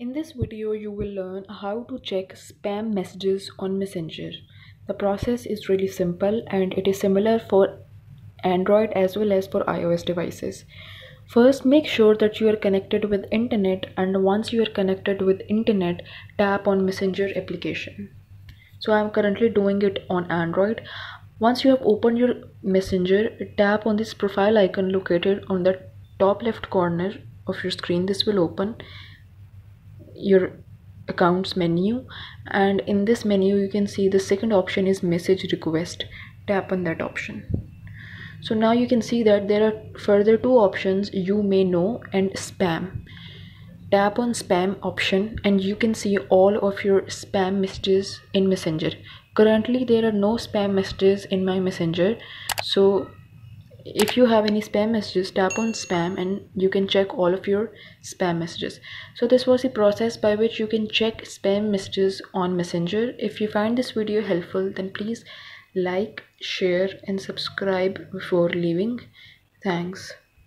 In this video, you will learn how to check spam messages on Messenger. The process is really simple and it is similar for Android as well as for iOS devices. First, make sure that you are connected with internet and once you are connected with internet, tap on Messenger application. So I am currently doing it on Android. Once you have opened your Messenger, tap on this profile icon located on the top left corner of your screen. This will open your accounts menu. And in this menu you can see the second option is message request. Tap on that option. So now you can see that there are further two options you may know and spam. Tap on spam option and you can see all of your spam messages in messenger. Currently there are no spam messages in my messenger. So if you have any spam messages tap on spam and you can check all of your spam messages. So this was the process by which you can check spam messages on messenger. If you find this video helpful then please like share and subscribe before leaving. Thanks